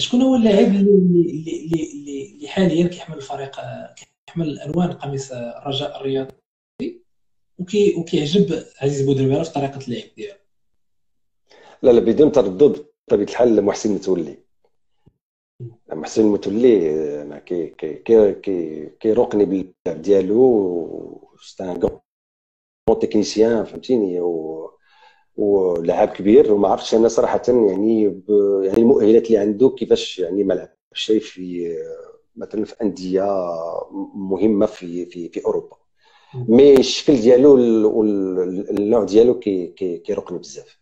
شكون هو اللاعب اللي اللي اللي, اللي حاليا كيحمل الفريق كيحمل ألوان قميص الرجاء الرياضي؟ وكي وكيعجب عزيز بودربالة في طريقة اللعب ديالو. لا لا بدون تردد بطبيعة الحال محسن متولي. محسن المتولي أنا كي كي كي كيروقني باللعب ديالو. c'est un technicien فهمتيني ولعاب كبير وما عرفتش أنا صراحة يعني ب... يعني المؤهلات اللي عنده كيفاش يعني ما لعبش في مثلا في أندية مهمة في في في أوروبا. مي الشكل ديالو والنوع ديالو كيروقني بزاف.